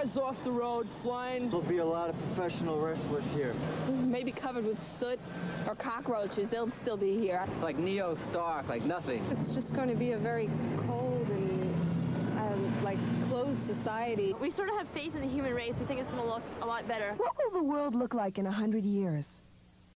cars off the road, flying. There'll be a lot of professional wrestlers here. Maybe covered with soot or cockroaches. They'll still be here. Like Neo Stark, like nothing. It's just going to be a very cold and um, like closed society. We sort of have faith in the human race. We think it's going to look a lot better. What will the world look like in a hundred years?